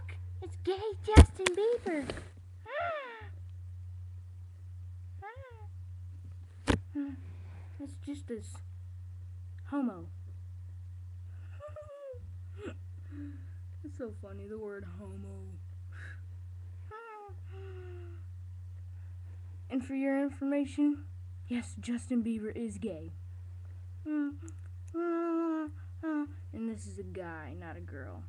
Look, it's gay Justin Bieber. Ah. Ah. It's just as homo. it's so funny, the word homo. And for your information, yes, Justin Bieber is gay. Mm. Ah, and this is a guy, not a girl.